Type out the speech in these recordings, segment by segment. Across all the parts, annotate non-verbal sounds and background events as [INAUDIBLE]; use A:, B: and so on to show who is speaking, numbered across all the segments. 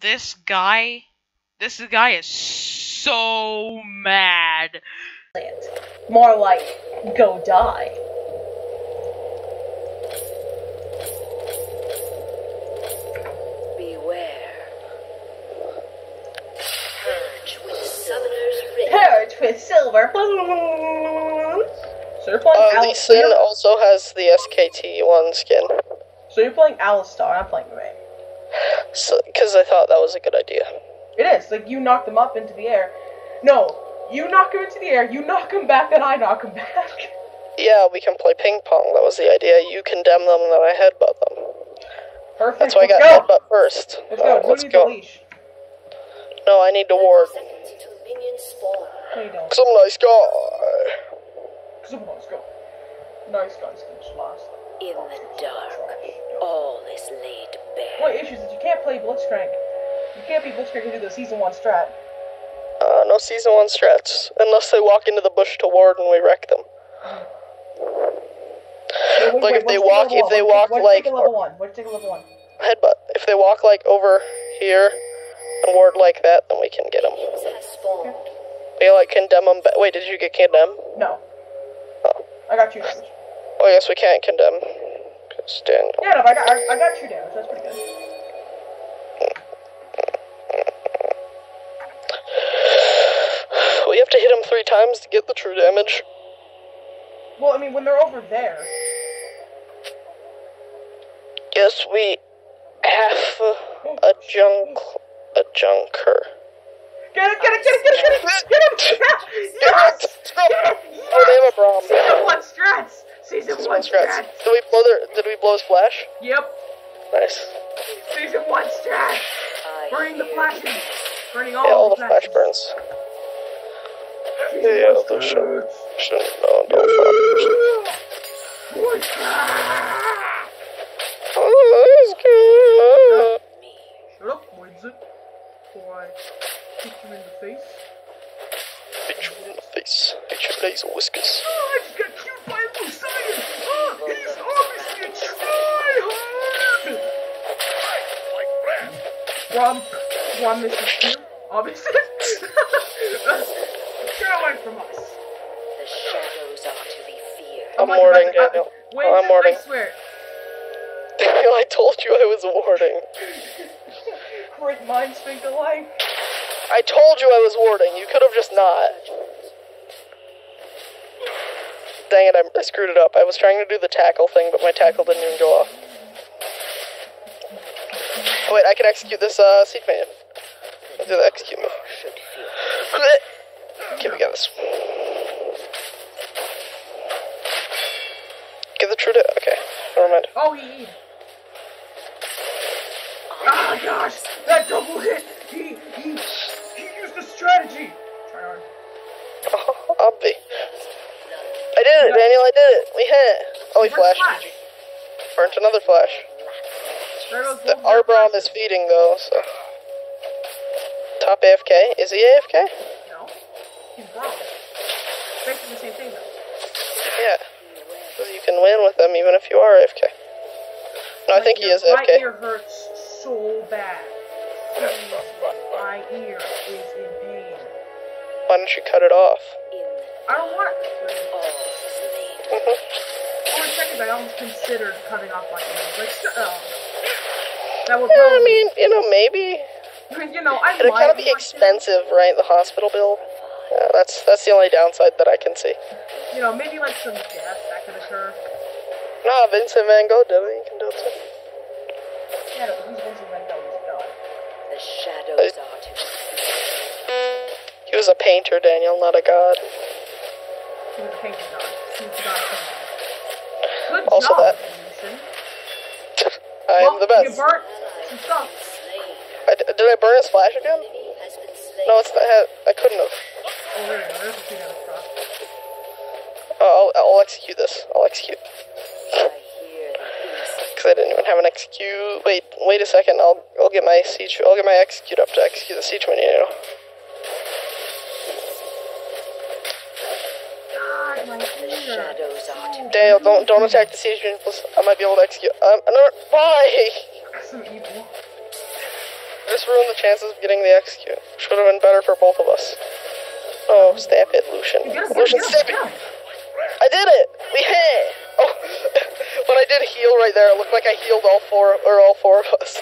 A: this guy, this guy is so mad.
B: More like, go die.
C: Beware. Purge with Summoner's Rift.
B: Purge with silver. So you're playing
D: Uh, Lee Sin also has the SKT1 skin.
B: So you're playing Alistar. I'm playing Ray.
D: So, because I thought that was a good idea.
B: It is like you knock them up into the air. No, you knock them into the air. You knock them back, then I knock them back.
D: Yeah, we can play ping pong. That was the idea. You condemn them, then I headbutt them.
B: Perfect.
D: That's why I
B: let's
D: got
B: go.
D: headbutt first.
B: Let's
D: Uh,
B: go. Who
D: let's go.
B: leash?
D: No, I need to ward.
C: Seconds until minions spawn.
B: No, you don't.
D: Cause I'm a nice guy.
B: Come on, let's go. Nice guys finish last.
C: In the dark, all is laid bare.
B: One issue is that you can't play Blitzcrank. You can't be Blitzcrank and do the season one strat.
D: Uh, no season one strats unless they walk into the bush to ward and we wreck them.
B: Wait, wait,
D: Like,
B: wait,
D: if they
B: what's
D: walk- if they walk, like-
B: take level one? What's take level one?
D: Headbutt. If they walk like over here and ward like that, then we can get them.
C: Minions.
D: We like condemn them. Ba- Wait, did you get condemned?
B: No.
D: Oh.
B: I got two
D: Oh, I guess we can't condemn. Daniel.
B: Yeah, no, I got I, I got two damage. That's pretty good.
D: We have to hit him three times to get the true damage.
B: Well, I mean, when they're over there,
D: Yes, we have a junk, a junker.
B: get it, get it, get it, get it, get it, get it!
D: Get
B: Yes!
D: it! Oh, they have a Braum.
B: Season one strats. Season
D: Season
B: one
D: one strats.
B: strats.
D: Did we blow their? Did we blow his flash?
B: Yep.
D: Nice.
B: Season one strats.
C: I
B: Burning the
C: hear
B: flashes. Burning all
D: Yeah, all the
B: the
D: flash
B: flashes.
D: burns.
B: Season
D: Yeah,
B: one
D: those should,
B: strats.
D: should no, don't.
B: One strat.
D: Oh, that's good.
C: me.
B: Shut up, Winston. Before I kick you in the face.
D: Hit you in the face. Hit your laser whiskers.
B: Oh, From, from Mrs. Q, obviously. [LAUGHS] Get away from us.
C: The shadows are to be feared.
D: I'm
B: like
D: warding,
B: about to-
D: Daniel.
B: Wait,
D: Oh, I'm warding.
B: I swear. [LAUGHS]
D: Daniel, I told you I was warding.
B: Great minds think alike.
D: I told you I was warding. You could have just not. Dang it, I, I screwed it up. I was trying to do the tackle thing, but my tackle didn't even go off. Oh, wait, I can execute this uh, seed minion. I'll do the execute move. Okay, we got this. Get the true da- Okay, never mind.
B: Oh, he. Ah, gosh! That double hit! He, he, he used a strategy! Tryhard.
D: Oh, [LAUGHS] I'll be. I did it, Daniel, I did it. We hit it. Oh, he flashed.
B: Flash?
D: Burnt another flash. The Arbrom is feeding, though, so. Top AFK? Is he AFK?
B: No. He's broke. Basically the same thing, though.
D: Yeah. you can win with them even if you are AFK. No, I think he is AFK.
B: My ear hurts so bad. My ear is in pain.
D: Why don't you cut it off?
B: I don't want it.
C: all is laid.
B: For a second, I almost considered cutting off my ear. Like, shut up. That would
D: Yeah, I mean, you know, maybe. [LAUGHS]
B: you know, I
D: It'd kind of be
B: want to.
D: expensive, right? The hospital bill. Yeah, that's that's the only downside that I can see.
B: You know, maybe like some death that could occur.
D: Nah, Vincent Van Gogh did it. You can do it too.
B: Yeah, no, he's Vincent Van Gogh. He's a god.
C: The shadows are too. be.
D: He was a painter, Daniel, not a god.
B: He was a painting god. He was the god of. Good
D: Also
B: job,
D: that-
B: Lucian. [LAUGHS]
D: I
B: well,
D: am the
B: You
D: best.
B: burnt some stuff.
C: Slain.
D: I, did I burn his flash again? No, it's not. I couldn't have.
B: Oh,
D: I'll, I'll execute this. I'll execute. Because I didn't even have an execute. Wait, wait a second. I'll I'll get my siege. I'll get my execute up to execute the siege minion. You know.
B: God, my
C: The
B: ear.
C: shadows are to be
D: Daniel, don't don't attack the siege. I might be able to execute. Um, no, why?
B: So evil.
D: just ruined the chances of getting the execute. Should have been better for both of us. Oh, stamp it, Lucian.
B: Get him, get
D: Lucian, stamp it! I did it! We hit! it! Oh, [LAUGHS] when I did heal right there, it looked like I healed all four, or all four of us.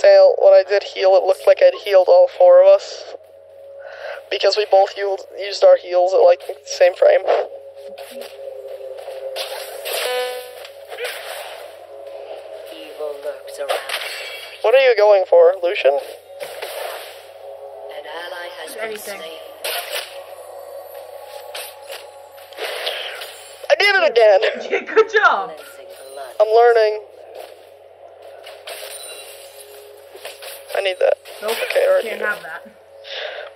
D: Dale, when I did heal, it looked like I'd healed all four of us. Because we both healed, used our heals at like the same frame. What are you going for, Lucian?
C: An ally has been
B: Anything.
C: slain.
D: I did it again! [LAUGHS]
B: Yeah, good job!
D: I'm learning. I need that.
B: Nope,
D: Okay, alright.
B: can't have that.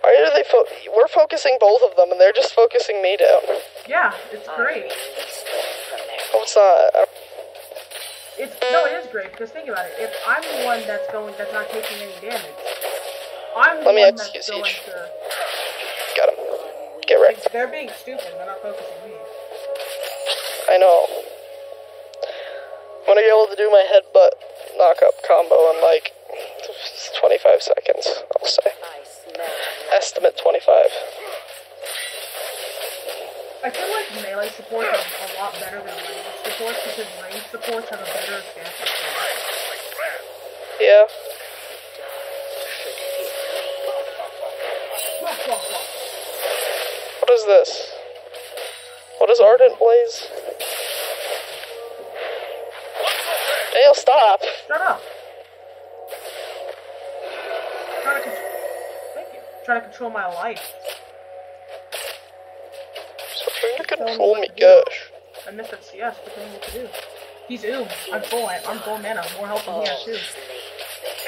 D: Why are they fo- We're focusing both of them, and they're just focusing me down.
B: Yeah, it's great.
C: release them from
D: Oh, it's not. I-
B: It's no, it is great because think about it. If I'm the one that's going, that's not taking any damage, I'm the
D: Let me
B: one that's
D: execute
B: going
D: Siege.
B: to.
D: Got him. Get wrecked.
B: Like, they're being stupid. They're not focusing me.
D: I know. I'm gonna be able to do my headbutt knock up combo in like 25 seconds, I'll say. Estimate 25.
B: I feel like melee support is a lot better than range supports because range supports have a better.
D: Yeah. What is this? What is Ardent Blaze? Dale, stop!
B: Shut up. Trying to control. Thank you. Trying to control my life.
D: Stop trying to control me, gosh.
B: I missed it. Yes, but then what to do? He's oom. I'm full. I'm, I'm full mana. More health than he has too.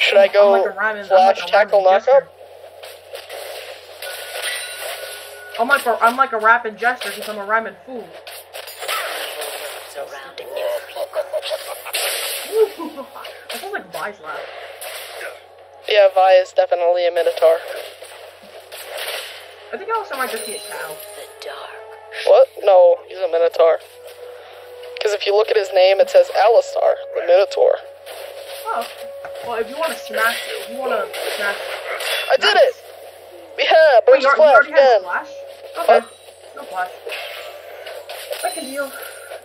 D: Should I go
B: like a rhyming- I'm
D: flash
B: like a
D: tackle
B: rhyming
D: knockup?
B: I'm like a, I'm like a rapping jester because I'm a rhyming fool.
C: surrounding your people.
B: I sound like Vi's laugh.
D: Yeah, Vi is definitely a Minotaur.
B: I think I also might just be a cow.
C: The dark.
D: What? No, he's a Minotaur. Because if you look at his name, it says Alistar, the Minotaur.
B: Oh. Well, if you want to smash, if you want to smash. it.
D: I did it! We have
B: Wait,
D: Burst
B: you,
D: of
B: you already had
D: again!
B: flash? Okay.
D: What?
B: No flash. I can heal.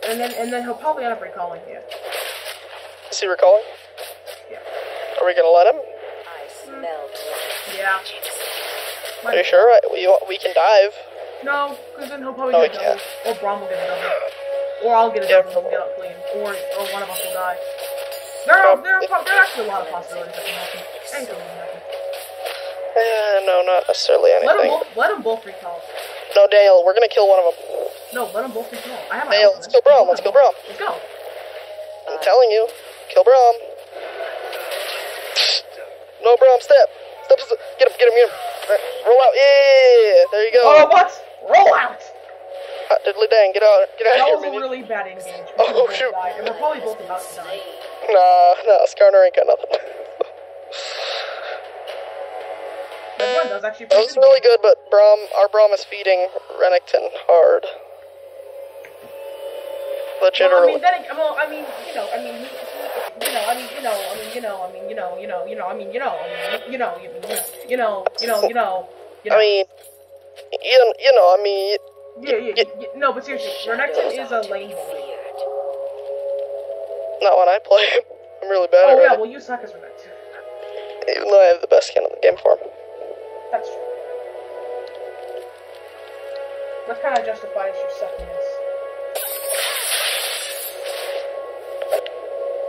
B: And then and then he'll probably end up recalling you.
D: Is he recalling?
B: Yeah.
D: Are we gonna let him?
C: I smell blood.
B: Yeah.
D: Are you sure? We, we can dive.
B: No, because then he'll probably
D: No,
B: get
D: we
B: a double. Or Braum will get a double. Or I'll get a
D: Yeah.
B: double get up clean. Or or one of us will die. There are there are, there are actually a lot of possibilities that can happen. Anything can happen.
D: Eh, no, not necessarily
B: Let them
D: anything.
B: both let them both recall.
D: No, Dale, we're gonna kill one of them.
B: No, let them both recall. I have my ultimate.
D: let's kill Braum, let's kill Braum.
B: Let's go.
D: I'm telling you. Kill Braum. No, Braum, step. Step. step. Get him, get him, get him. Right, Roll out. Yeah, there you go.
B: Oh, what? Roll out.
D: Hot diddly dang, get out, get out
B: That
D: of
B: was
D: here,
B: a really bad engage. We
D: Oh, shoot.
B: died, And we're probably both about to die.
D: Nah, nah, Skarner ain't got nothing.
B: Everyone does actually.
D: That was really good, but Braum, our Braum is feeding Renekton hard.
B: Well, I mean, then, well, I mean, you know, I mean, he, you know, I mean, you know, I mean, you know, I mean, you know, you know, you know, I mean, you know, I mean, you know, you know, you know, you know, you know, you know.
D: I mean, you, you know, I mean,
B: yeah, yeah, yeah, yeah, no, but seriously, Renekton is a lane boy.
D: Not when I play. [LAUGHS] I'm really bad
B: Oh
D: at it.
B: Oh, yeah,
D: it.
B: well, you suck as Renekton.
D: Even though I have the best skin in the game for him.
B: That's true. What kind of justifies your suckiness?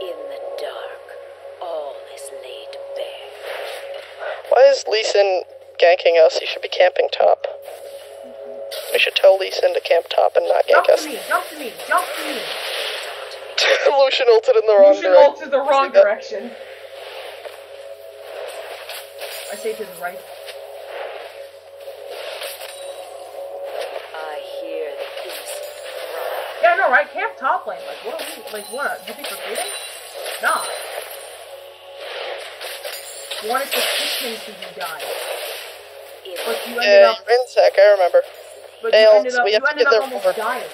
C: In the dark, all is laid bare.
D: Why is Lee Sin ganking us? He should be camping top. We should tell Lee Sin to camp top and not
B: Jump
D: gank
B: to
D: us.
B: me, jump to me, jump to me. [LAUGHS]
D: Lucian ulted in the wrong
B: Lucian
D: direction.
B: ulted the wrong
D: See
B: direction. I say to the right.
C: I hear the innocent cry.
B: Yeah, no, right? Camp top lane. Like, what are we? Like, what? You think we're kidding? Nah. Wanted to kick him to you guys, but you ended
D: Yeah,
B: up.
D: you're in sec, I remember.
B: But ended up.
D: we have to get their reward.
B: dying.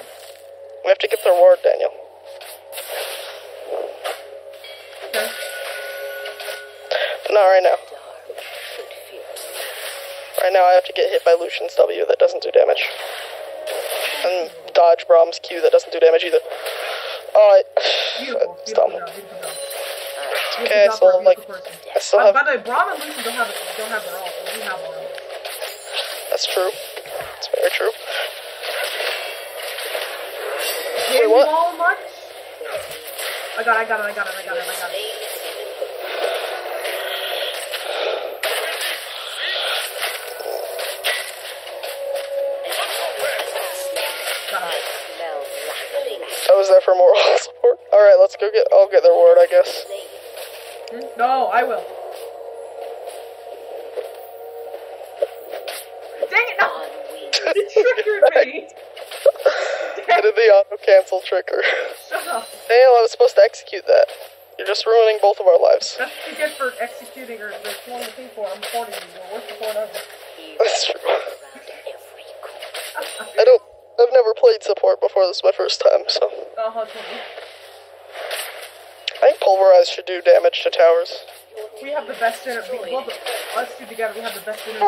D: We have to get the reward, Daniel.
B: Okay.
D: Not right now.
C: Dark could fear me.
D: Right now I have to get hit by Lucian's W that doesn't do damage. And dodge Braum's Q that doesn't do damage either. Oh,
B: Beautiful,
D: it's dumb.
B: job, beautiful job.
D: Okay, so
B: a
D: like,
B: person.
D: I still
B: Uh,
D: have.
B: by the way, Braum and Lucian don't have don't have their own. We have our own.
D: That's true. Very true.
B: You
D: what?
B: much? I got it, I got it, I got it, I got it, I got it. Got it.
C: Smell black.
D: I was there for moral [LAUGHS] support. All right, let's go get. I'll get their ward, I guess.
B: Hmm? No, I will. Dang it, no!
C: On wings.
B: You triggered me!
D: I did the auto cancel trigger. [LAUGHS]
B: Shut up.
D: Daniel, I was supposed to execute that. You're just ruining both of our lives.
B: That's what you get for executing or like, pulling the thing for. I'm recording you. You're worst ever.
D: That's true. I don't. I've never played support before. This is my first time, so
B: Uh huh,
D: I think pulverize should do damage to towers.
B: We have the best synergy. We, both, us two together, we have the best synergy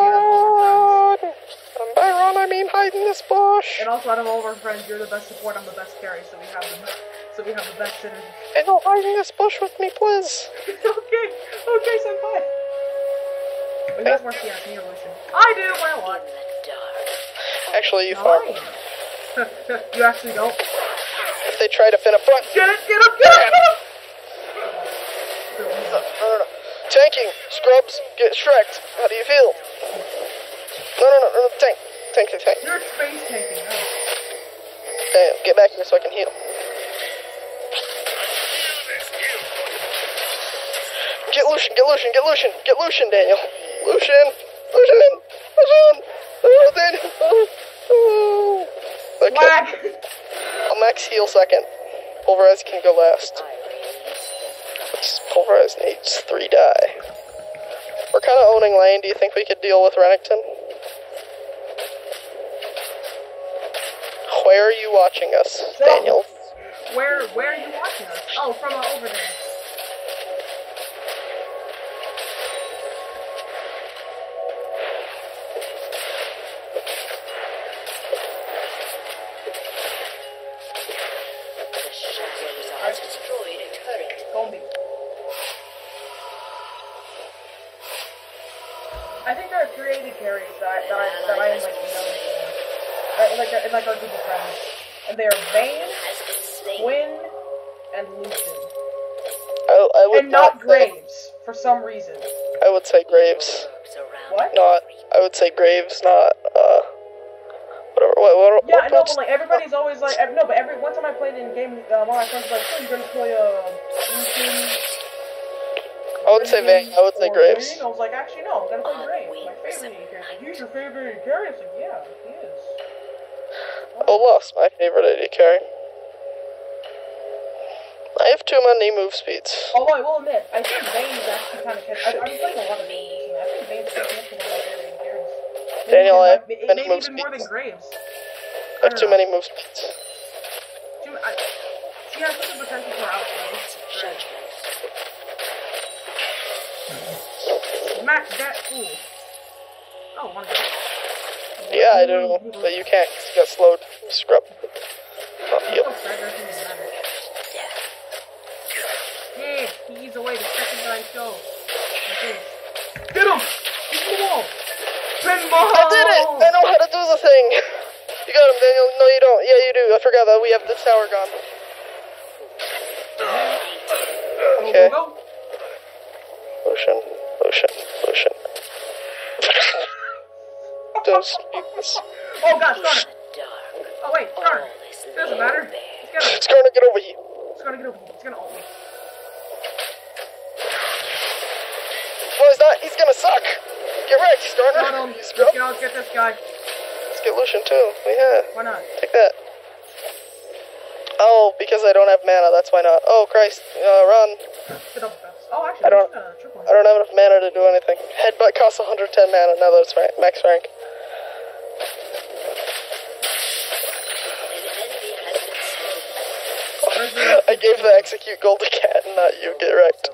D: Run! And by run, I mean hide in this bush.
B: And also, out of all of our friends, you're the best support. I'm the best carry, so we have the so we have the best synergy.
D: And don't hide in this bush with me, please. [LAUGHS]
B: okay, okay, so senpai. Wait, that's more CS, me or Lucian. I do what I want.
C: The dark.
D: Actually, you farm.
B: Nine. [LAUGHS] you actually don't.
D: If they try to fin up front.
B: Get it, get up, get up, get up!
D: No, no, no. Tanking, scrubs, get shreked. How do you feel? No, no, no, no, tank.
B: You're space tanking now.
D: Damn, get back here so I can heal. Get Lucian, get Lucian, get Lucian, get Lucian, Daniel. Lucian, Lucian, Lucian. Oh, Daniel. Oh, oh. Okay,
B: Whack!
D: I'll max heal second. Pulverize can go last. Pulverize needs three die. We're kind of owning lane. Do you think we could deal with Renekton? Where are you watching us, Daniel?
B: Where, where are you watching us? Oh, from over there. Like, uh, like our group of friends. And they are Vayne,
C: Has been slain.
B: Gwyn, and Lucian.
D: I, I would
B: And not
D: say-
B: Graves, for some reason.
D: I would say Graves.
B: What?
D: Not. I would say Graves, not. Uh. Whatever. What? What?
B: Yeah, I know, but like everybody's always like, no, but every one time I played in game, uh, one of my friends was like, oh, you're gonna play uh, Lucian.
D: I would say Vayne. I would say Graves.
B: Vayne? I was like, actually, no, I'm gonna play Graves. My favorite
C: of
B: AD carry. Like, He's your favorite AD carry? I was like, yeah, he is.
D: Oh, lost my favorite AD carry. I have too many move speeds.
B: Although I will admit, I think Vayne is actually kind of. I, I've been playing a lot of Vayne. I think Vayne's catching up to one of my favorite AD
D: Daniel, I have
B: maybe,
D: many
B: maybe
D: move
B: even more than
D: speeds.
B: Graves.
D: I have too many move speeds.
B: Too, I, she has such a potential for outplay.
C: judgment. Mm-hmm.
B: Max that fool. Oh, one guy.
D: Yeah, I do, but you can't 'cause you got slowed. Scrub. Not heal.
B: Hey, he's away the second that I show. Okay. Get him! Get the wall! Pinball!
D: I did it! I know how to do the thing! [LAUGHS] You got him, Daniel. No, you don't. Yeah, you do. I forgot that we have the tower gone. Okay.
B: go, go.
D: Lucian, Lucian, Lucian. Those speeds.
B: Oh gosh, darn it!
C: Dark.
B: Oh wait, darn
C: All
B: it.
C: is
B: Doesn't
C: laid
B: matter.
C: bare.
B: It's gonna,
D: It's gonna get over here.
B: it's gonna get over here. It's gonna ult me.
D: No, he's not. He's gonna suck. Get wrecked, starter.
B: Got him. Let's
D: scrub.
B: get, let's get this guy.
D: Let's get Lucian too. Yeah,
B: Why not?
D: take that. Oh, because I don't have mana. That's why not. Oh Christ. Uh, run.
B: Get up fast. Oh, actually,
D: I don't-
B: there's a triple
D: I don't have enough mana to do anything. Headbutt costs 110 mana now that it's max rank. I gave the execute goal to Cat and not you, get wrecked.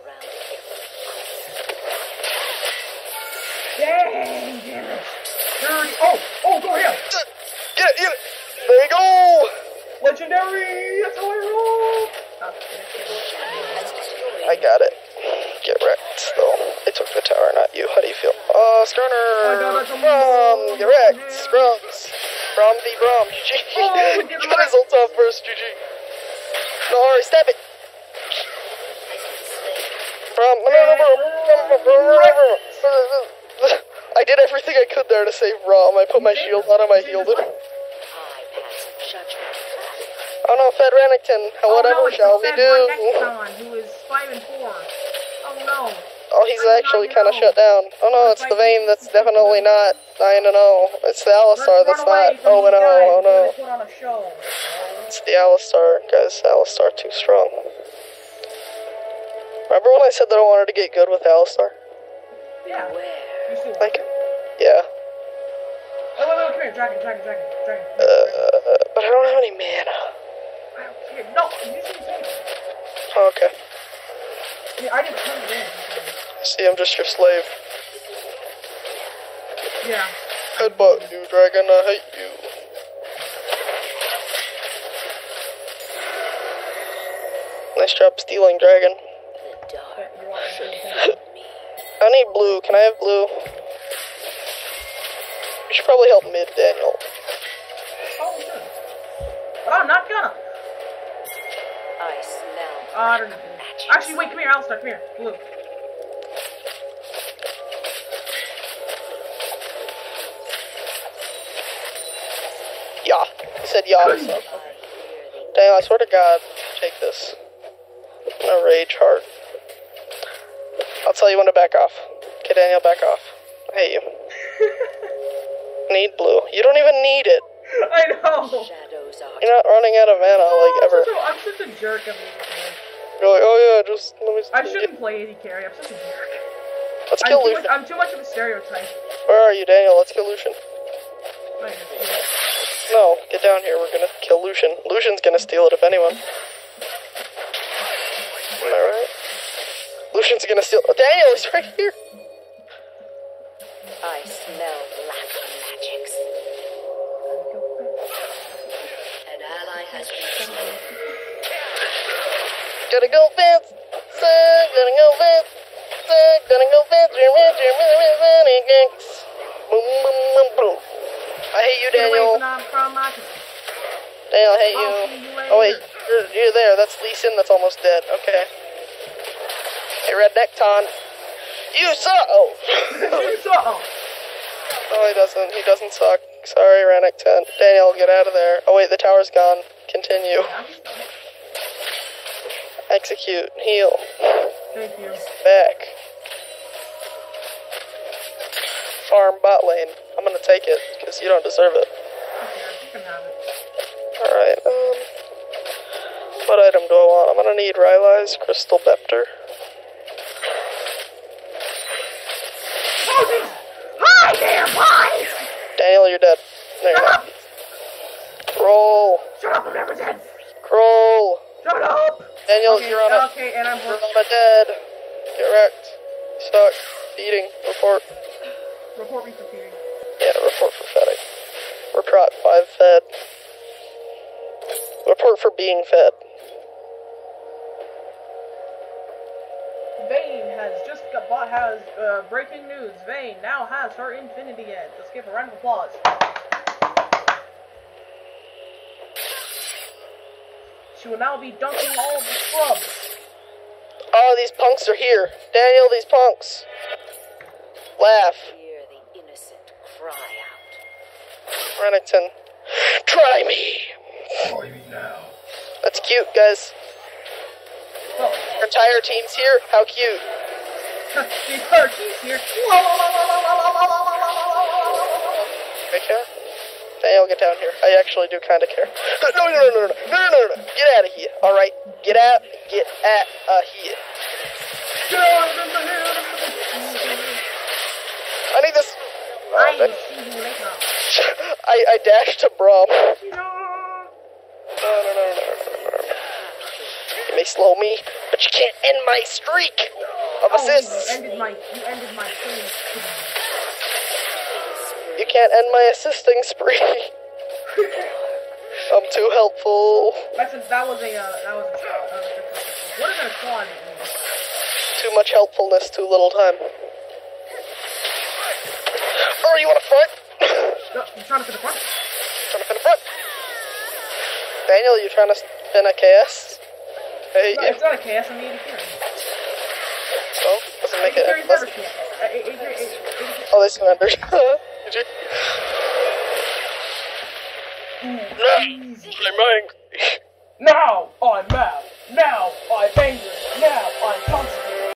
C: Yeah. Oh, oh, go here. Get it, get it. There you go.
B: Legendary. That's how I roll.
D: I got it. Get wrecked, though. It took the tower, not you. How do you feel? Uh,
B: oh,
D: Skarner! Braum! Get wrecked! Scrums! Braum the Braum! GG! Got his ult off first, GG! No, hurry, stab it! I did everything I could there to save Braum. I put my shield on him, I healed him. Oh no, Fed Renekton.
B: Oh,
D: Whatever
B: no,
D: shall we do?
B: Who is five and four. Oh no.
D: Oh, he's
B: I
D: actually kind of shut down. Oh no, it's the Vayne that's definitely not 9 and 0. It's the Alistar that's not
B: from
D: 0 and 0.
B: these guys.
D: Oh no. It's the Alistar, guys. Alistar too strong. Remember when I said that I wanted to get good with Alistar?
B: Yeah.
D: Like, yeah.
B: Oh, wait, wait, come here, dragon, dragon, dragon, dragon.
D: Uh, but I don't have any mana.
B: I don't care. No.
D: Oh, okay.
B: Mean, I didn't turn it in.
D: See, I'm just your slave.
B: Yeah.
D: Headbutt you, dragon. I hate you. Nice job stealing, dragon.
C: The dark
B: But you're welcome.
C: should find me.
D: I need blue. Can I have blue? You should probably help mid, Daniel.
B: Oh, sure. But I'm not gonna.
C: I smell
B: Uh, I don't know.
C: magic.
B: Actually, wait, come here, Alistar, come here. Blue.
D: Yeah. He said yeah. So.
C: I
D: Daniel, I swear to God, take this. I'm rage hard. I'll tell you when to back off. Okay, Daniel, back off. I hate you. [LAUGHS] need blue. You don't even need it.
B: I know.
C: shadows are
D: You're not running out of mana like
B: Oh,
D: ever.
B: I'm such a- I'm such a jerk. I'm
D: You're like, oh yeah, just let me.
B: I shouldn't play AD carry. I'm such a jerk.
D: Let's
B: I'm
D: kill
B: too, much,
D: Lucian.
B: I'm too much of a stereotype.
D: Where are you, Daniel? Let's kill Lucian.
B: I just- yeah.
D: No, get down here. We're gonna kill Lucian. Lucian's gonna steal it if anyone. Lucian's gonna steal. Oh, Daniel, he's right here.
C: I smell black magics. An ally has been slain.
D: Gotta go fast. Son, gotta go fast. Son, gotta go faster. Boom, boom, boom, boom. I hate you,
B: Get away
D: Daniel.
B: from, from my...
D: Daniel, I hate
B: I'll
D: you.
B: see you later.
D: Oh wait, you're, you're there. That's Lee Sin that's almost dead. Okay. Hey, Renekton. You suck. Oh.
B: You oh.
D: No, he doesn't. He doesn't suck. Sorry, Renekton. Daniel, get out of there. Oh, wait, the tower's gone. Continue. Execute. Heal.
B: Thank you.
D: Back. Farm bot lane. I'm gonna take it, because you don't deserve it.
B: Okay, you can have it.
D: Alright, um... What item do I want? I'm gonna need Rylai's Crystal Scepter.
B: Oh, Jesus! Hi there, boys!
D: Daniel, you're dead. No, you're not. Roll.
B: Shut up, I'm never dead!
D: Crawl.
B: Shut up!
D: Daniel,
B: okay,
D: you're on a...
B: okay, and I'm
D: You're on a dead. Get wrecked. Suck. Feeding. Report.
B: report me for feeding.
D: Yeah, report for feeding. Report 5 fed. Report for being fed.
B: Vayne has just got bought has uh, breaking news. Vayne now has her Infinity Edge. Let's give a round of applause. She will now be dunking all the scrubs.
D: Oh, these punks are here. Daniel, these punks. Laugh.
C: Hear the innocent cry out.
D: Renekton. Try me.
E: Try me now.
D: That's cute, guys.
B: Oh,
D: entire team's here. How cute.
B: these her keys here.
D: They care? Daniel, get down here. I actually do kind of care. No, no, no, no, no, no, no, no, no. Get out of here. All right. Get out. Get out of here. I need this.
B: I
D: Oh. I, I dashed to Braum. No.
B: no,
D: no, no, no, no, no. You may slow me, but you can't end my streak of
B: Oh,
D: assists.
B: you ended my you ended my stream.
D: You can't end my assisting spree. I'm too helpful.
B: Maxence, that was a, uh, that was a, that was a. What is a squad?
D: Too much helpfulness, too little time. Oh, you want to fight?
B: No, I'm trying to fit the front.
D: trying to spin a front. Daniel, you trying to spin a KS? Hey,
B: No,
D: yeah.
B: it's not a KS, I'm 83.
D: Well, doesn't make uh, it
B: 83
D: any
B: is never
D: less.
B: KS. 83, 83.
D: Oh, they surrendered. [LAUGHS] Did you? Mm. No, I'm angry.
B: Now I'm mad. Now I'm angry. Now I'm concentrated.